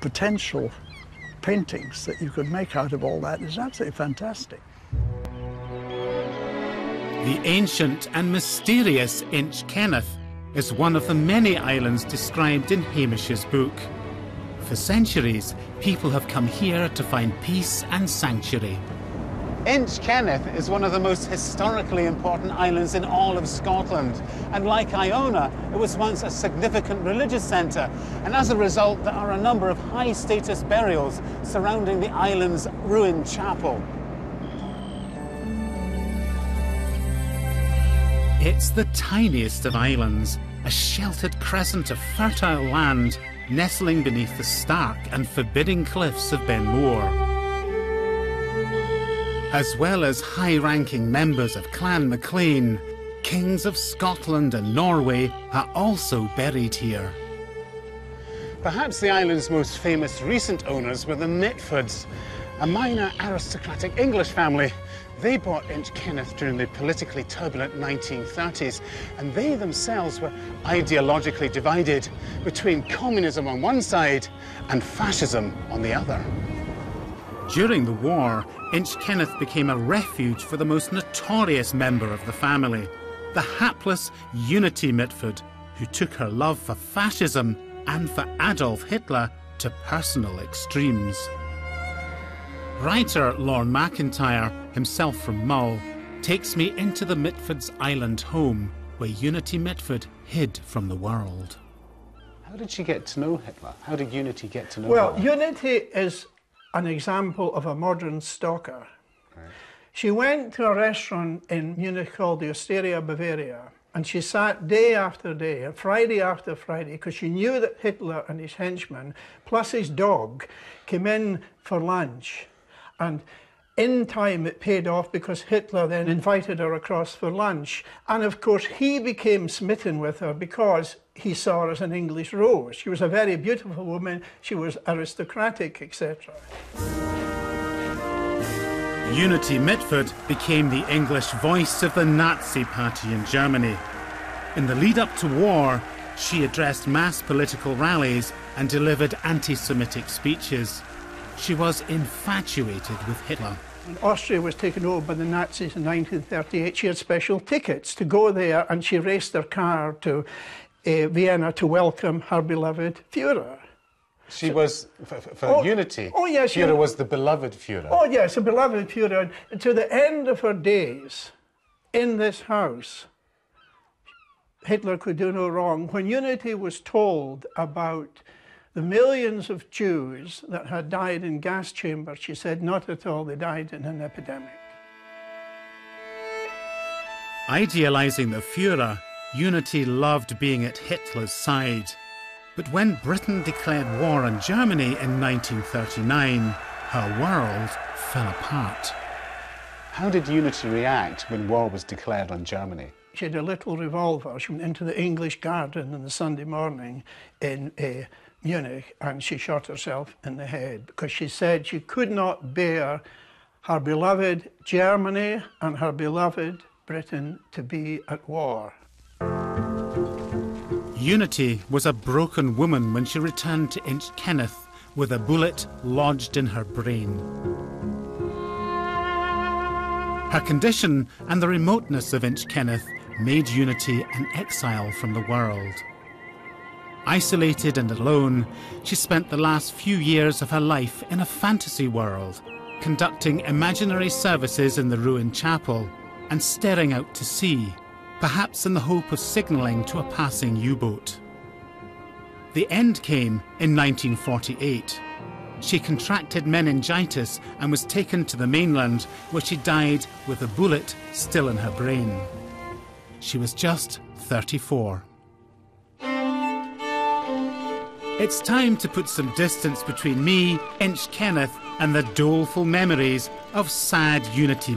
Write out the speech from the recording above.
potential paintings that you could make out of all that is absolutely fantastic. The ancient and mysterious Inchkenneth is one of the many islands described in Hamish's book. For centuries, people have come here to find peace and sanctuary. Inchkenneth is one of the most historically important islands in all of Scotland. And like Iona, it was once a significant religious centre. And as a result, there are a number of high status burials surrounding the island's ruined chapel. It's the tiniest of islands, a sheltered crescent of fertile land nestling beneath the stark and forbidding cliffs of Ben Benmore. As well as high-ranking members of Clan Maclean, kings of Scotland and Norway are also buried here. Perhaps the island's most famous recent owners were the Mitfords, a minor aristocratic English family they bought Inchkenneth during the politically turbulent 1930s, and they themselves were ideologically divided between communism on one side and fascism on the other. During the war, Inchkenneth became a refuge for the most notorious member of the family, the hapless Unity Mitford, who took her love for fascism and for Adolf Hitler to personal extremes. Writer Lorn Macintyre, himself from Mull, takes me into the Mitford's island home where Unity Mitford hid from the world. How did she get to know Hitler? How did Unity get to know Well, Hitler? Unity is an example of a modern stalker. Right. She went to a restaurant in Munich called the Osteria Bavaria, and she sat day after day, and Friday after Friday, because she knew that Hitler and his henchmen, plus his dog, came in for lunch. And in time it paid off because Hitler then invited her across for lunch. And of course he became smitten with her because he saw her as an English rose. She was a very beautiful woman, she was aristocratic, etc. Unity Mitford became the English voice of the Nazi party in Germany. In the lead up to war, she addressed mass political rallies and delivered anti-Semitic speeches. She was infatuated with Hitler. When Austria was taken over by the Nazis in 1938, she had special tickets to go there and she raced her car to uh, Vienna to welcome her beloved Führer. She so, was, for, for oh, unity, oh, yes, Führer was the beloved Führer. Oh yes, a beloved Führer. To the end of her days in this house, Hitler could do no wrong. When Unity was told about the millions of Jews that had died in gas chambers, she said, not at all, they died in an epidemic. Idealizing the Fuhrer, Unity loved being at Hitler's side. But when Britain declared war on Germany in 1939, her world fell apart. How did Unity react when war was declared on Germany? She had a little revolver. She went into the English garden on the Sunday morning in uh, Munich and she shot herself in the head because she said she could not bear her beloved Germany and her beloved Britain to be at war. Unity was a broken woman when she returned to Inchkenneth with a bullet lodged in her brain. Her condition and the remoteness of Inchkenneth made Unity an exile from the world. Isolated and alone, she spent the last few years of her life in a fantasy world, conducting imaginary services in the ruined chapel and staring out to sea, perhaps in the hope of signalling to a passing U-boat. The end came in 1948. She contracted meningitis and was taken to the mainland where she died with a bullet still in her brain. She was just 34. It's time to put some distance between me, Inch Kenneth, and the doleful memories of sad unity.